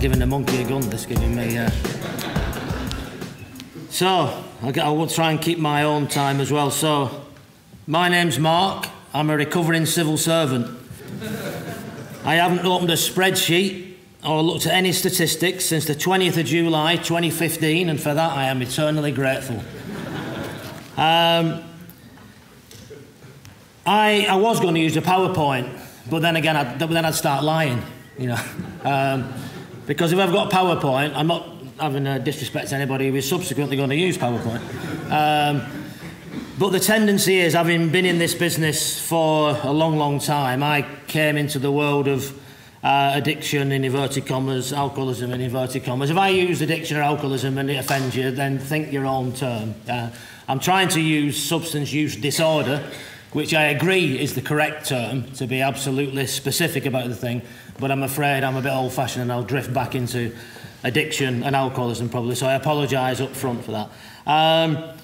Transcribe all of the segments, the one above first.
giving a monkey a gun, this giving me. Uh... So, I will try and keep my own time as well. So, my name's Mark. I'm a recovering civil servant. I haven't opened a spreadsheet or looked at any statistics since the 20th of July 2015, and for that I am eternally grateful. Um, I, I was going to use a PowerPoint, but then again, I'd, then I'd start lying, you know. Um, because if I've got PowerPoint, I'm not having a disrespect to anybody who is subsequently going to use PowerPoint. Um, but the tendency is, having been in this business for a long, long time, I came into the world of uh, addiction in inverted commas, alcoholism in inverted commas. If I use addiction or alcoholism and it offends you, then think your own term. Uh, I'm trying to use substance use disorder, which I agree is the correct term to be absolutely specific about the thing, but I'm afraid I'm a bit old fashioned and I'll drift back into addiction and alcoholism probably, so I apologise up front for that. Um,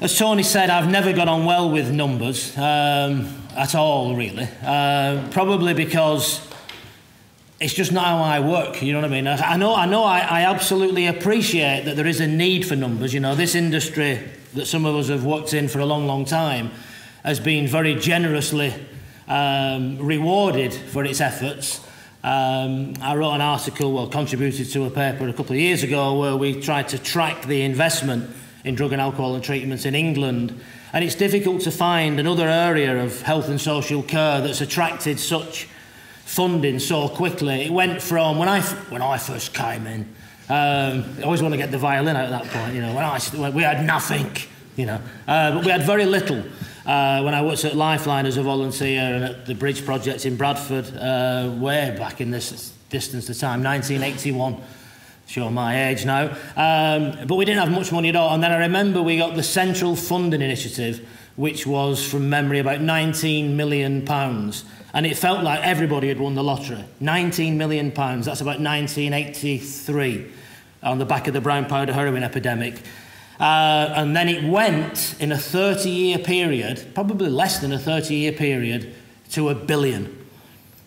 as Tony said, I've never got on well with numbers um, at all, really. Uh, probably because it's just not how I work. You know what I mean? I, know, I know, I, I absolutely appreciate that there is a need for numbers. You know, this industry that some of us have worked in for a long, long time has been very generously um, rewarded for its efforts. Um, I wrote an article, well, contributed to a paper a couple of years ago where we tried to track the investment in drug and alcohol and treatments in England. And it's difficult to find another area of health and social care that's attracted such funding so quickly. It went from when I, when I first came in, um, I always want to get the violin out at that point, you know, when I, we had nothing, you know, uh, but we had very little. Uh, when I worked at Lifeline as a volunteer and at the bridge project in Bradford, uh, way back in this distance of time, 1981, Sure, my age now. Um, but we didn't have much money at all. And then I remember we got the Central Funding Initiative, which was, from memory, about 19 million pounds. And it felt like everybody had won the lottery. 19 million pounds, that's about 1983, on the back of the brown powder heroin epidemic. Uh, and then it went in a 30 year period, probably less than a 30 year period, to a billion.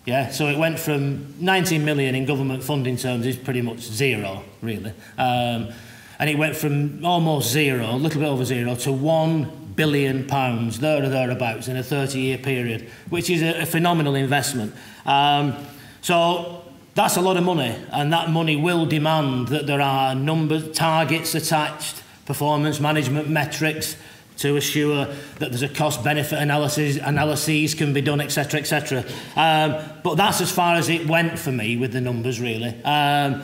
Yeah, so it went from 19 million in government funding terms is pretty much zero, really. Um, and it went from almost zero, a little bit over zero, to one billion pounds, there or thereabouts, in a 30-year period, which is a, a phenomenal investment. Um, so that's a lot of money, and that money will demand that there are number targets attached, performance management metrics, to assure that there's a cost benefit analysis analyses can be done etc etc um, but that's as far as it went for me with the numbers really. Um,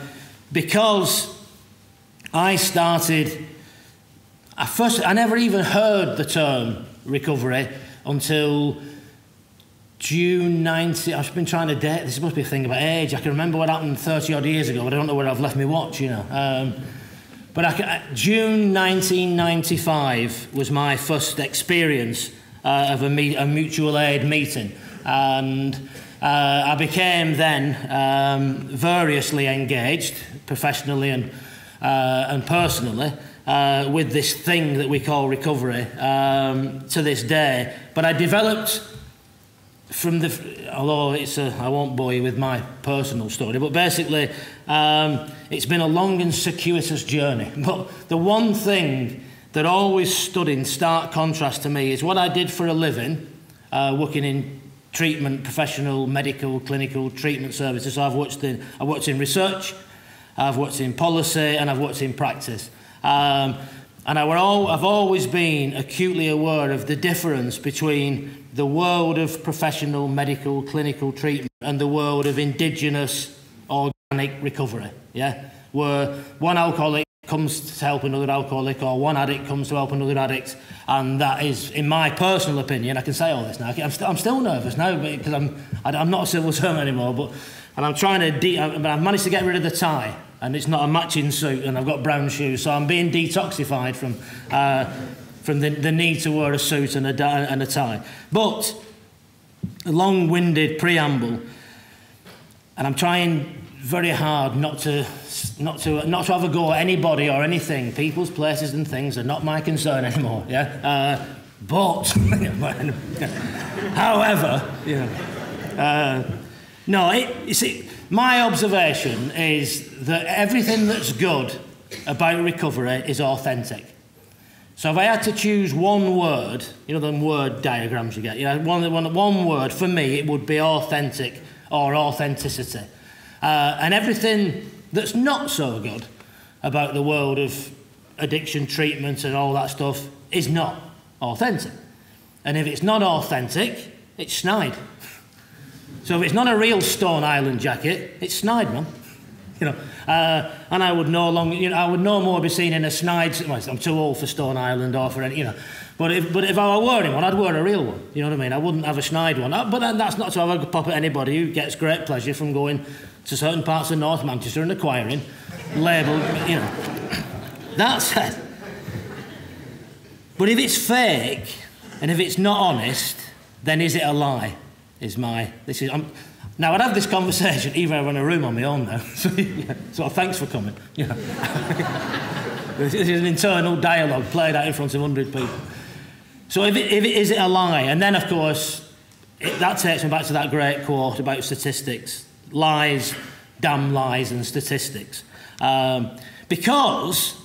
because I started I first I never even heard the term recovery until June 90 I've been trying to date this must be a thing about age. I can remember what happened 30 odd years ago but I don't know where I've left my watch you know. Um, but I, June 1995 was my first experience uh, of a, a mutual aid meeting. And uh, I became then um, variously engaged, professionally and, uh, and personally, uh, with this thing that we call recovery um, to this day. But I developed from the, although it's a, I won't bore you with my personal story, but basically um, it's been a long and circuitous journey. But the one thing that always stood in stark contrast to me is what I did for a living, uh, working in treatment, professional, medical, clinical treatment services. So I've worked in, I've worked in research, I've worked in policy, and I've worked in practice. Um, and I were all, I've always been acutely aware of the difference between the world of professional, medical, clinical treatment and the world of indigenous, organic recovery. Yeah? Where one alcoholic comes to help another alcoholic or one addict comes to help another addict and that is in my personal opinion I can say all this now I'm, st I'm still nervous now because I'm, I'm not a civil servant anymore but and I'm trying to de I've managed to get rid of the tie and it's not a matching suit and I've got brown shoes so I'm being detoxified from uh, from the, the need to wear a suit and a, and a tie. But a long-winded preamble and I'm trying very hard not to not to not to have a go at anybody or anything. People's places and things are not my concern anymore yeah? Uh, but however know uh, no it, you see my observation is that everything that's good about recovery is authentic. So if I had to choose one word, you know the word diagrams you get, you know, one, one, one word for me, it would be authentic or authenticity. Uh, and everything that's not so good about the world of addiction treatment and all that stuff is not authentic. And if it's not authentic, it's snide. So if it's not a real Stone Island jacket, it's snide, man. You know, uh, and I would no longer, you know, I would no more be seen in a snide. Well, I'm too old for Stone Island or for any, you know. But if, but if I were wearing one, I'd wear a real one. You know what I mean? I wouldn't have a snide one. Uh, but then that's not to have a pop at anybody who gets great pleasure from going to certain parts of North Manchester and acquiring labelled, you know. That's it. But if it's fake and if it's not honest, then is it a lie? Is my this is I'm, now I'd have this conversation even if I'm in a room on my own now. so, yeah, so thanks for coming. Yeah. this is an internal dialogue played out in front of 100 people. So if it, if it is it a lie, and then of course it, that takes me back to that great quote about statistics, lies, damn lies, and statistics, um, because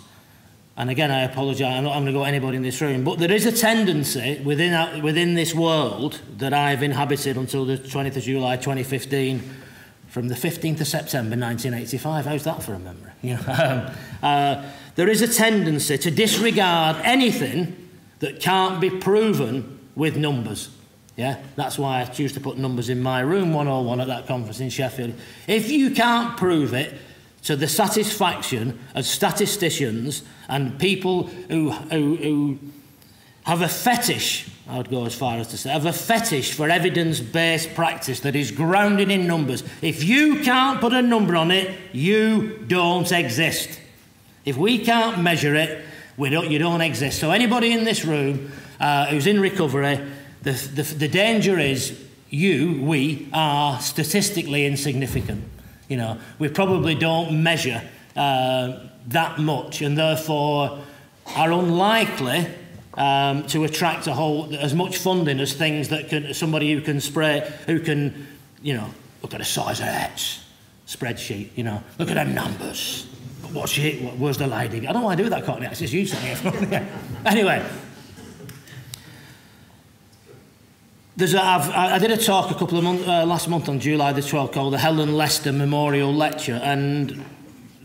and again, I apologise, I'm not going to go anybody in this room, but there is a tendency within, within this world that I've inhabited until the 20th of July 2015, from the 15th of September 1985. How's that for a memory? Um, uh, there is a tendency to disregard anything that can't be proven with numbers. Yeah, that's why I choose to put numbers in my room 101 at that conference in Sheffield. If you can't prove it, to the satisfaction of statisticians and people who, who, who have a fetish, I would go as far as to say, have a fetish for evidence-based practice that is grounded in numbers. If you can't put a number on it, you don't exist. If we can't measure it, we don't, you don't exist. So anybody in this room uh, who's in recovery, the, the, the danger is you, we, are statistically insignificant. You know, we probably don't measure uh, that much and therefore are unlikely um, to attract a whole as much funding as things that can somebody who can spray who can you know look at the size of that spreadsheet you know look at them numbers. What's it? Where's the lady I don't want to do that Courtney. It's just you saying anyway There's a, I've, I did a talk a couple of months, uh, last month on July the 12th called the Helen Lester Memorial Lecture and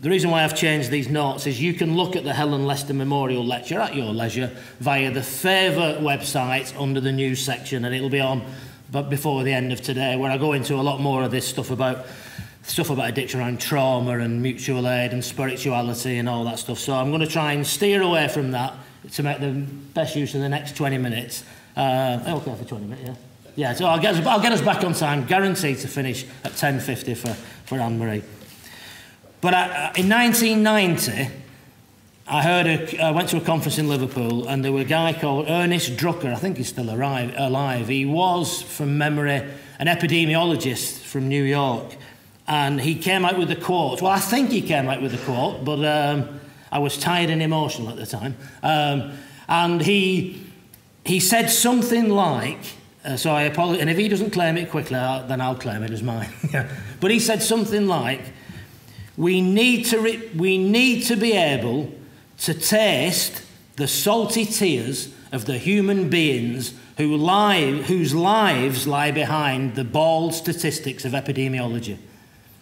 the reason why I've changed these notes is you can look at the Helen Lester Memorial Lecture at your leisure via the favourite website under the news section and it'll be on but before the end of today where I go into a lot more of this stuff about stuff about addiction around trauma and mutual aid and spirituality and all that stuff. So I'm going to try and steer away from that to make the best use of the next 20 minutes. Uh, okay for 20 minutes, yeah. Yeah, so I'll get, us, I'll get us back on time, guaranteed to finish at 10.50 for, for Anne-Marie. But I, uh, in 1990, I heard a, I went to a conference in Liverpool and there was a guy called Ernest Drucker, I think he's still alive, alive. He was, from memory, an epidemiologist from New York. And he came out with a quote. Well, I think he came out with a quote, but um, I was tired and emotional at the time. Um, and he he said something like, uh, so I apologize, and if he doesn't claim it quickly, I'll, then I'll claim it as mine. but he said something like, we need, to we need to be able to taste the salty tears of the human beings who lie, whose lives lie behind the bald statistics of epidemiology.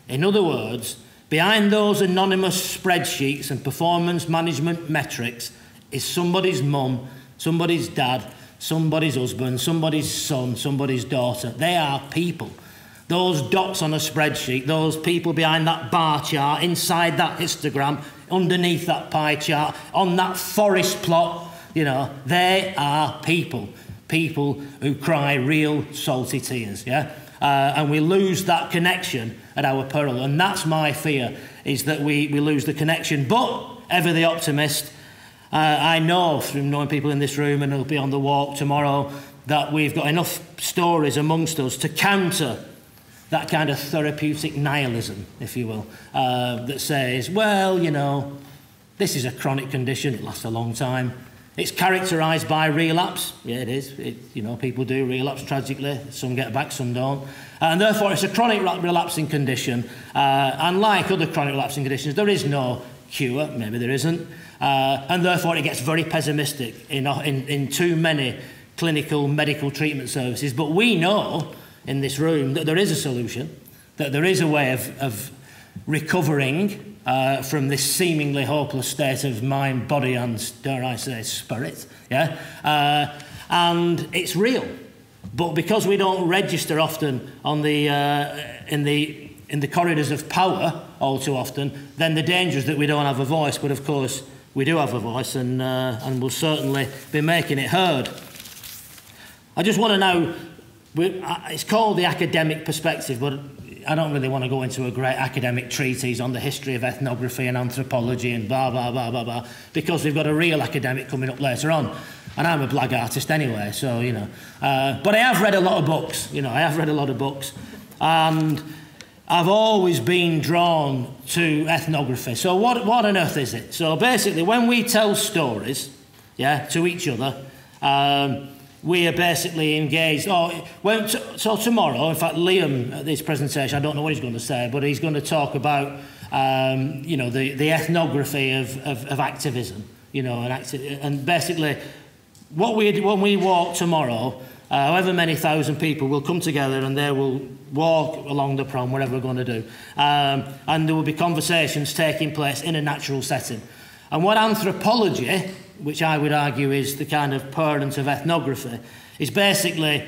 In other words, behind those anonymous spreadsheets and performance management metrics is somebody's mum somebody's dad, somebody's husband, somebody's son, somebody's daughter. They are people. Those dots on a spreadsheet, those people behind that bar chart, inside that histogram, underneath that pie chart, on that forest plot, you know, they are people. People who cry real salty tears, yeah? Uh, and we lose that connection at our peril. And that's my fear, is that we, we lose the connection. But, ever the optimist, uh, I know from knowing people in this room and who'll be on the walk tomorrow that we've got enough stories amongst us to counter that kind of therapeutic nihilism, if you will, uh, that says, well, you know, this is a chronic condition, it lasts a long time. It's characterised by relapse. Yeah, it is. It, you know, people do relapse tragically. Some get back, some don't. And therefore, it's a chronic relapsing condition. Uh, and like other chronic relapsing conditions, there is no cure. Maybe there isn't. Uh, and therefore, it gets very pessimistic in, in, in too many clinical medical treatment services. But we know in this room that there is a solution, that there is a way of, of recovering uh, from this seemingly hopeless state of mind, body, and, dare I say, spirit. Yeah? Uh, and it's real. But because we don't register often on the, uh, in, the, in the corridors of power all too often, then the danger is that we don't have a voice. But of course, we do have a voice and, uh, and we'll certainly be making it heard. I just want to know, it's called the academic perspective, but I don't really want to go into a great academic treatise on the history of ethnography and anthropology and blah, blah, blah, blah, blah, because we've got a real academic coming up later on. And I'm a blag artist anyway, so, you know. Uh, but I have read a lot of books, you know, I have read a lot of books. And I've always been drawn to ethnography. So what, what on earth is it? So basically, when we tell stories, yeah, to each other, um, we are basically engaged. Oh, well, so tomorrow, in fact, Liam at this presentation, I don't know what he's going to say, but he's going to talk about, um, you know, the, the ethnography of, of, of activism, you know, and, acti and basically what we, when we walk tomorrow, uh, however many thousand people will come together and they will walk along the prom, whatever we're going to do. Um, and there will be conversations taking place in a natural setting. And what anthropology which I would argue is the kind of parent of ethnography, is basically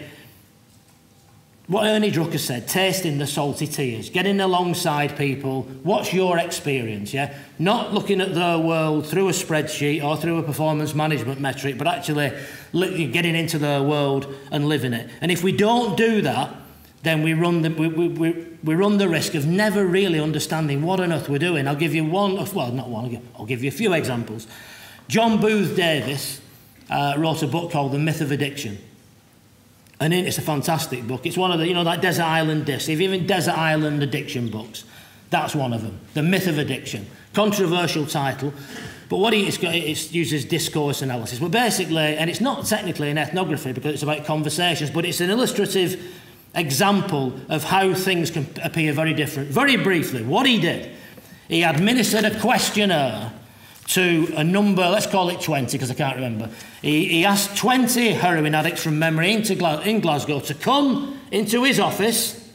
what Ernie Drucker said, tasting the salty tears, getting alongside people, what's your experience, yeah? Not looking at their world through a spreadsheet or through a performance management metric, but actually getting into their world and living it. And if we don't do that, then we run the, we, we, we run the risk of never really understanding what on earth we're doing. I'll give you one, well, not one, I'll give you a few examples. John Booth Davies uh, wrote a book called The Myth of Addiction. And it's a fantastic book. It's one of the, you know, like Desert Island Discs. If even Desert Island addiction books, that's one of them. The Myth of Addiction. Controversial title. But what he, it uses discourse analysis. But basically, and it's not technically an ethnography because it's about conversations, but it's an illustrative example of how things can appear very different. Very briefly, what he did, he administered a questionnaire to a number, let's call it 20 because I can't remember. He, he asked 20 heroin addicts from memory into Gla in Glasgow to come into his office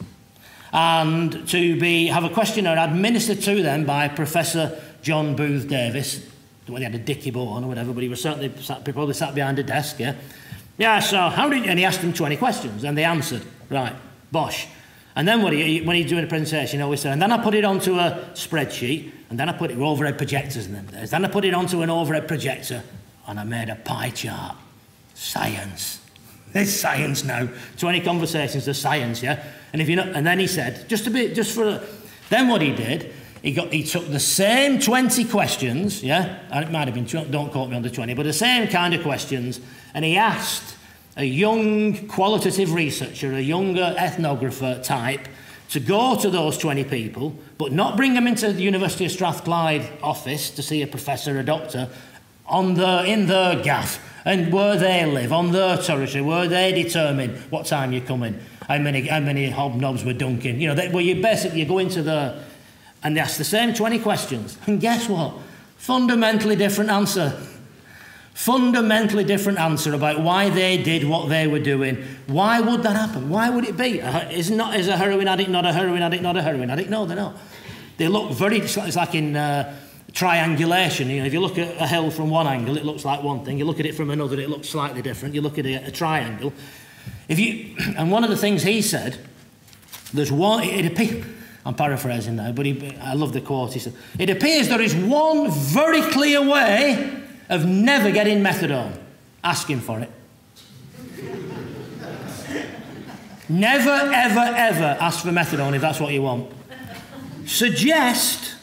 and to be, have a questionnaire administered to them by Professor John Booth Davies. Well, he had a dicky on or whatever, but he was certainly sat, probably sat behind a desk, yeah? Yeah, so how did, and he asked them 20 questions and they answered. Right, bosh. And then what he, when he's doing a presentation, he always said, and then I put it onto a spreadsheet, and then I put it overhead projectors and then Then I put it onto an overhead projector, and I made a pie chart. Science. There's science now. 20 conversations, there's science, yeah? And if you know, and then he said, just a bit, just for, then what he did, he got, he took the same 20 questions, yeah? And it might have been, don't quote me on the 20, but the same kind of questions, and he asked a young qualitative researcher, a younger ethnographer type, to go to those 20 people, but not bring them into the University of Strathclyde office to see a professor a doctor, on the, in their gaff, and where they live, on their territory, where they determine what time you're coming, how many, how many hobnobs we're dunking. You know, they, well, you basically you go into the, and they ask the same 20 questions, and guess what? Fundamentally different answer fundamentally different answer about why they did what they were doing. Why would that happen? Why would it be? Is, not, is a heroin addict not a heroin addict, not a heroin addict? No, they're not. They look very, it's like in uh, triangulation. You know, if you look at a hill from one angle, it looks like one thing. You look at it from another, it looks slightly different. You look at a, a triangle. If you, and one of the things he said, there's one, it, it I'm paraphrasing now, but he, I love the quote. He said, It appears there is one very clear way of never getting methadone, asking for it. never, ever, ever ask for methadone if that's what you want. Suggest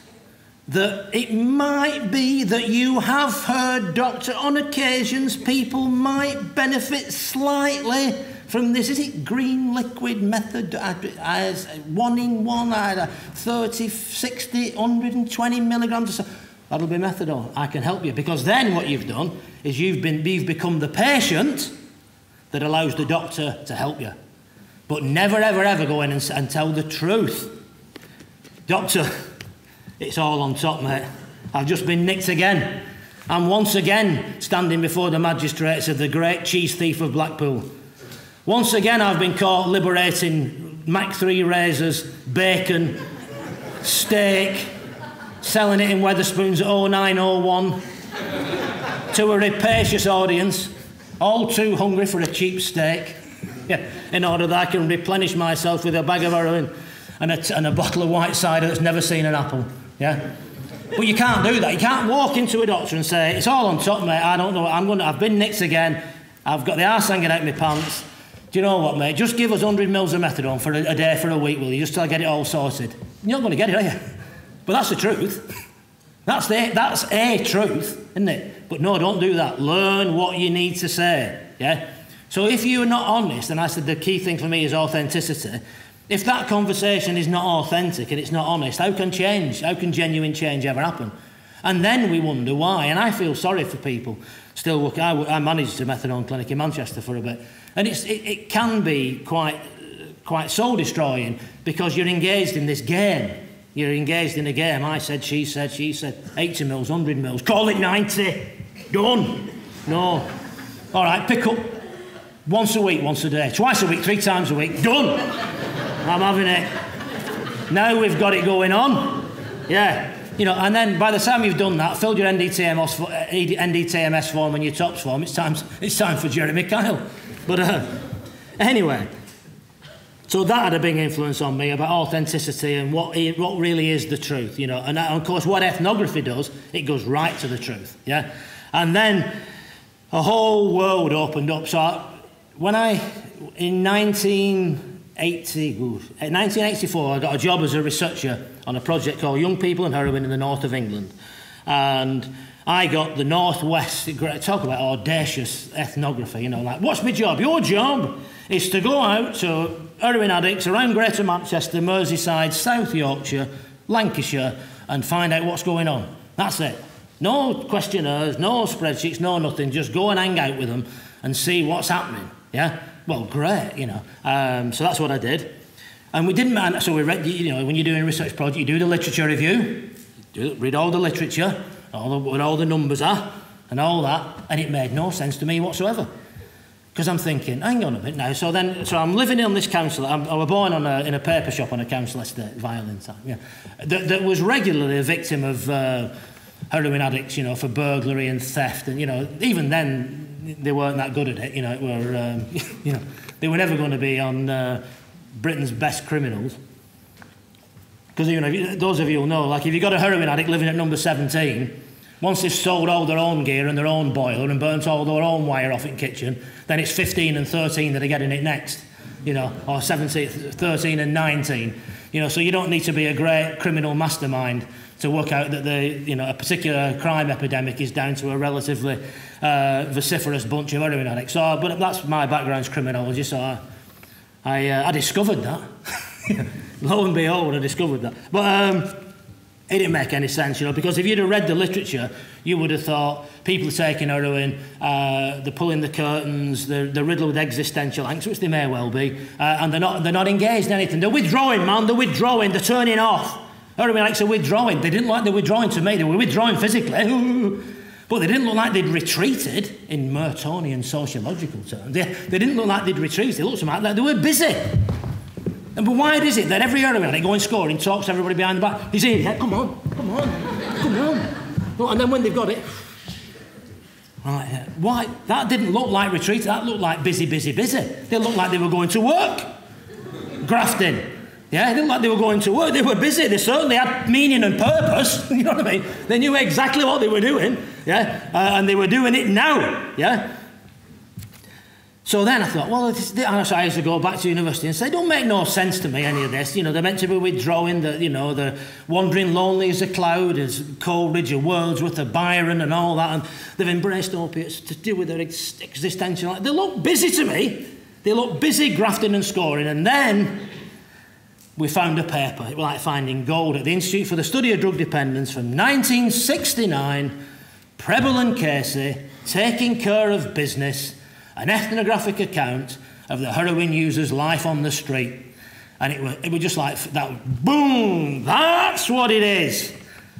that it might be that you have heard, doctor, on occasions people might benefit slightly from this. Is it green liquid method as one in one, either 30, 60, 120 milligrams or so? That'll be methadone. I can help you. Because then what you've done is you've, been, you've become the patient that allows the doctor to help you. But never, ever, ever go in and, and tell the truth. Doctor, it's all on top, mate. I've just been nicked again. I'm once again standing before the magistrates of the great cheese thief of Blackpool. Once again, I've been caught liberating Mach3 razors, bacon, steak, selling it in Wetherspoons at 0901 to a rapacious audience, all too hungry for a cheap steak, yeah, in order that I can replenish myself with a bag of heroin and a, and a bottle of white cider that's never seen an apple. Yeah? But you can't do that. You can't walk into a doctor and say, it's all on top, mate. I don't know. I'm going to, I've been nicked again. I've got the arse hanging out my pants. Do you know what, mate? Just give us 100 mils of methadone for a, a day for a week, will you? Just till I get it all sorted. You're not going to get it, are you? But that's the truth. That's, the, that's a truth, isn't it? But no, don't do that. Learn what you need to say, yeah? So if you're not honest, and I said the key thing for me is authenticity, if that conversation is not authentic and it's not honest, how can change, how can genuine change ever happen? And then we wonder why. And I feel sorry for people still working. I, I managed a methadone clinic in Manchester for a bit. And it's, it, it can be quite, quite soul destroying because you're engaged in this game. You're engaged in a game. I said, she said, she said, 80 mils, 100 mils, call it 90. Done. No. All right, pick up once a week, once a day, twice a week, three times a week. Done. I'm having it. Now we've got it going on. Yeah. You know, and then by the time you've done that, filled your NDTMS, uh, NDTMS form and your TOPS form, it's time, it's time for Jeremy Kyle. But uh, anyway, so that had a big influence on me about authenticity and what, what really is the truth, you know. And of course, what ethnography does, it goes right to the truth, yeah. And then a whole world opened up. So I, when I, in 19... 80, 1984, I got a job as a researcher on a project called Young People and Heroin in the North of England. And I got the Northwest, talk about audacious ethnography, you know, like, what's my job? Your job is to go out to heroin addicts around Greater Manchester, Merseyside, South Yorkshire, Lancashire, and find out what's going on. That's it. No questionnaires, no spreadsheets, no nothing. Just go and hang out with them and see what's happening. Yeah? well, great, you know. Um, so that's what I did. And we didn't so we read, you know, when you're doing a research project, you do the literature review, do, read all the literature, all the, what all the numbers are, and all that, and it made no sense to me whatsoever. Because I'm thinking, hang on a bit now. So then, so I'm living in this council. I'm, I was born on a, in a paper shop on a council estate, violin time, yeah, that, that was regularly a victim of uh, heroin addicts, you know, for burglary and theft. And, you know, even then, they weren't that good at it. You know, it were, um, you know, they were never going to be on uh, Britain's best criminals. Because you know, those of you will know, like if you've got a heroin addict living at number 17, once they've sold all their own gear and their own boiler and burnt all their own wire off in kitchen, then it's 15 and 13 that are getting it next. You know, or 17, 13 and 19. You know, so you don't need to be a great criminal mastermind to work out that the, you know, a particular crime epidemic is down to a relatively uh, vociferous bunch of heroin addicts. So, but that's my background as criminology, so I, I, uh, I discovered that. Lo and behold, I discovered that. But um, it didn't make any sense, you know, because if you'd have read the literature, you would have thought people are taking heroin, uh, they're pulling the curtains, they're, they're riddled with existential angst, which they may well be, uh, and they're not, they're not engaged in anything. They're withdrawing, man, they're withdrawing, they're turning off. Heroin addicts are withdrawing. They didn't like the withdrawing to me, they were withdrawing physically. But they didn't look like they'd retreated in Mertonian sociological terms. They, they didn't look like they'd retreated. They looked like they were busy. And but why is it that every heroin addict going scoring talks to everybody behind the back? He's in, yeah, come on, come on, come on. And then when they've got it, right, yeah. why? That didn't look like retreat. That looked like busy, busy, busy. They looked like they were going to work, grafting. Yeah, it didn't like they were going to work. They were busy. They certainly had meaning and purpose. you know what I mean? They knew exactly what they were doing. Yeah, uh, and they were doing it now. Yeah. So then I thought, well, this, and so I used to go back to university and say, don't make no sense to me, any of this. You know, they're meant to be withdrawing, the, you know, they're wandering lonely as a cloud, as Coleridge, or Wordsworth, or Byron, and all that, and they've embraced opiates to deal with their ex- existential. They look busy to me. They look busy grafting and scoring, and then we found a paper, it was like finding gold, at the Institute for the Study of Drug Dependence from 1969, Preble and Casey, Taking Care of Business, an ethnographic account of the heroin user's life on the street. And it was, it was just like that, boom, that's what it is.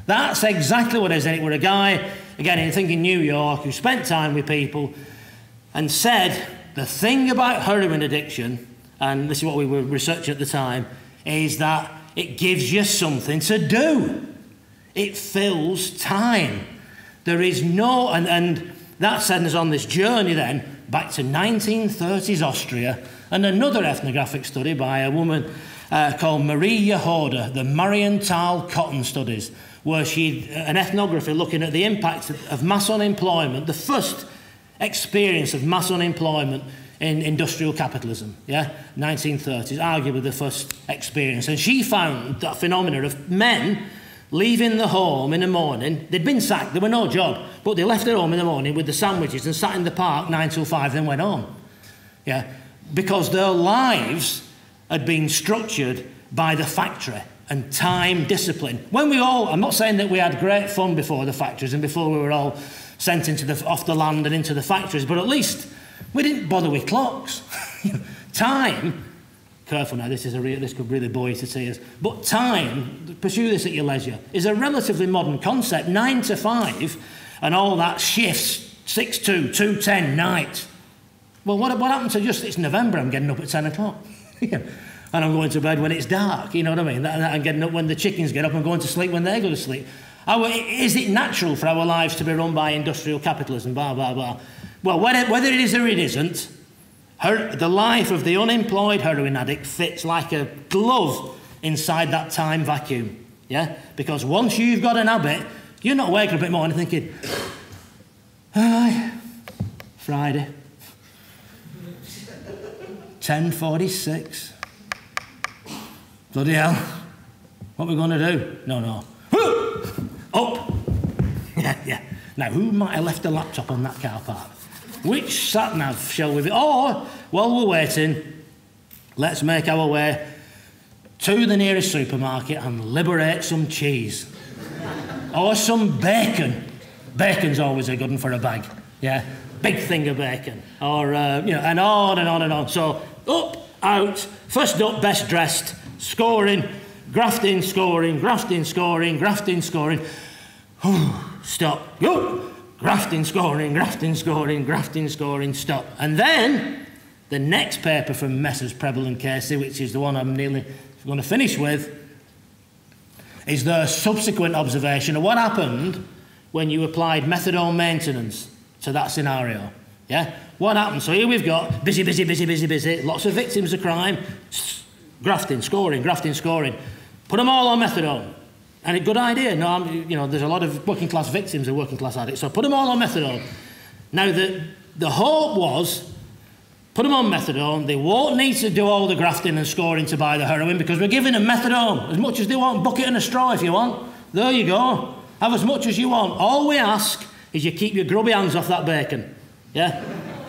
That's exactly what it is. And it was a guy, again, I think in New York, who spent time with people and said the thing about heroin addiction, and this is what we were researching at the time, is that it gives you something to do. It fills time. There is no, and, and that sent us on this journey then back to 1930s Austria and another ethnographic study by a woman uh, called Marie Jahoda, the Marienthal Cotton Studies, where she, an ethnography looking at the impact of mass unemployment, the first experience of mass unemployment in industrial capitalism, yeah, 1930s, arguably the first experience. And she found that phenomenon of men leaving the home in the morning. They'd been sacked, there were no job, but they left their home in the morning with the sandwiches and sat in the park nine till five, then went home. Yeah, because their lives had been structured by the factory and time discipline. When we all, I'm not saying that we had great fun before the factories and before we were all sent into the, off the land and into the factories, but at least we didn't bother with clocks. time, careful now, this, is a real, this could really bore you to tears, but time, pursue this at your leisure, is a relatively modern concept. Nine to five and all that shifts, six to, two ten night. Well, what, what happened to just, it's November, I'm getting up at 10 o'clock. and I'm going to bed when it's dark, you know what I mean? I'm getting up when the chickens get up and going to sleep when they go to sleep. Our, is it natural for our lives to be run by industrial capitalism, blah, blah, blah? Well, whether, whether it is or it isn't, her, the life of the unemployed heroin addict fits like a glove inside that time vacuum. Yeah? Because once you've got an habit, you're not waking up at morning thinking, aye, Friday, 10.46. Bloody hell. What are we going to do? No, no. Up. Yeah, yeah. Now, who might have left a laptop on that car park? Which sat nav shall we be? Or, while we're waiting, let's make our way to the nearest supermarket and liberate some cheese. or some bacon. Bacon's always a good one for a bag. Yeah, big thing of bacon. Or, uh, you know, and on and on and on. So, up, out, first up, best dressed, scoring, grafting, scoring, grafting, scoring, grafting, scoring. Stop. Go grafting, scoring, grafting, scoring, grafting, scoring, stop. And then the next paper from Messrs. Preble and Casey, which is the one I'm nearly going to finish with, is their subsequent observation of what happened when you applied methadone maintenance to that scenario. Yeah? What happened? So here we've got busy, busy, busy, busy, busy, lots of victims of crime, grafting, scoring, grafting, scoring. Put them all on methadone. And a good idea. No, I'm, you know, there's a lot of working class victims of working class addicts. So put them all on methadone. Now, the, the hope was put them on methadone. They won't need to do all the grafting and scoring to buy the heroin because we're giving them methadone as much as they want. Bucket and a straw if you want. There you go. Have as much as you want. All we ask is you keep your grubby hands off that bacon. Yeah?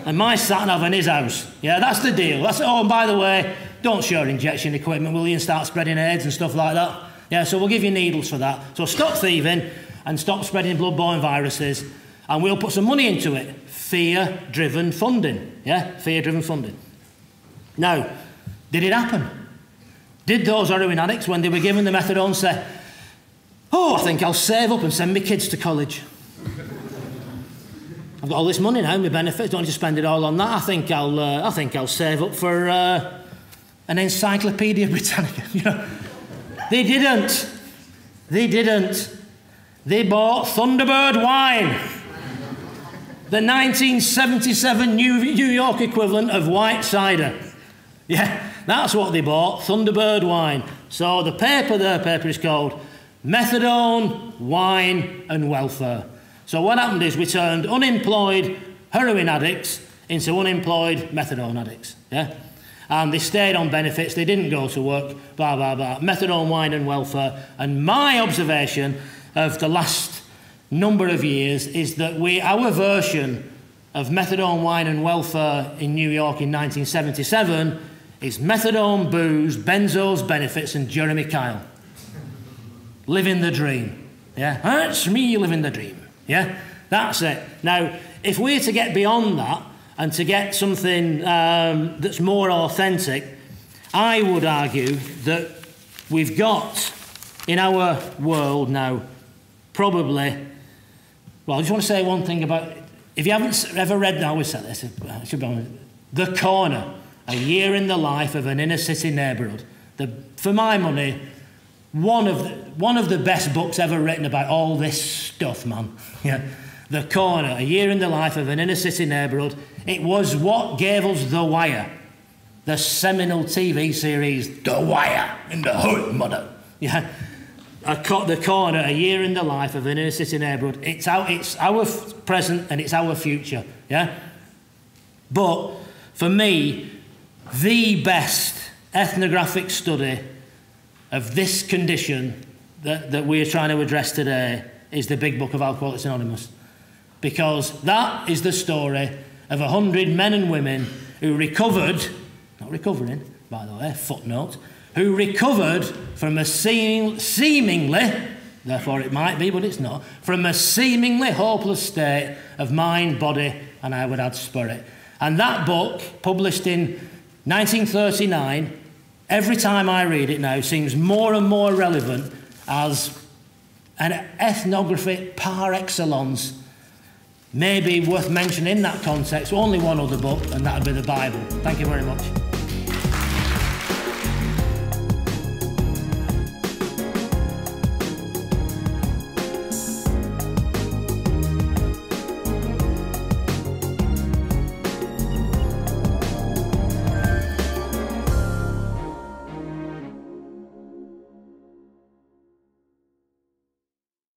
And my sat nav in his house. Yeah, that's the deal. That's, it. oh, and by the way, don't share injection equipment, will you, and start spreading AIDS and stuff like that. Yeah, so we'll give you needles for that. So stop thieving and stop spreading bloodborne viruses, and we'll put some money into it. Fear driven funding. Yeah, fear driven funding. Now, did it happen? Did those heroin addicts, when they were given the methadone, say, Oh, I think I'll save up and send my kids to college? I've got all this money now, my benefits, don't need to spend it all on that. I think I'll, uh, I think I'll save up for uh, an Encyclopedia Britannica. you know, they didn't. They didn't. They bought Thunderbird wine. The 1977 New, York equivalent of white cider. Yeah, that's what they bought, Thunderbird wine. So the paper, their paper is called Methadone, Wine and Welfare. So what happened is we turned unemployed heroin addicts into unemployed methadone addicts. Yeah? And they stayed on benefits, they didn't go to work, blah, blah, blah. Methadone, wine and welfare. And my observation of the last number of years is that we, our version of methadone, wine and welfare in New York in 1977 is methadone, booze, benzos, benefits, and Jeremy Kyle. Living the dream. Yeah, that's me living the dream. Yeah, that's it. Now, if we're to get beyond that and to get something um, that's more authentic, I would argue that we've got in our world now probably, well, I just want to say one thing about, if you haven't ever read, I always say this, I should be honest, The Corner, a year in the life of an inner city neighbourhood. The, for my money, one of, the, one of the best books ever written about all this stuff, man. Yeah. The Corner, a year in the life of an inner city neighbourhood. It was what gave us The Wire, the seminal TV series The Wire in the hood, mother. Yeah. Co- the corner, a year in the life of an inner city neighbourhood. It's our, it's our f- present and it's our future. Yeah? But for me, the best ethnographic study of this condition that, that we're trying to address today is the Big Book of Alcoholics Anonymous. Because that is the story of a hundred men and women who recovered, not recovering, by the way, footnote, who recovered from a seeming, seemingly, therefore it might be, but it's not, from a seemingly hopeless state of mind, body, and I would add spirit. And that book, published in 1939, every time I read it now, seems more and more relevant as an ethnography par excellence. Maybe worth mentioning in that context, only one other book, and that would be the Bible. Thank you very much.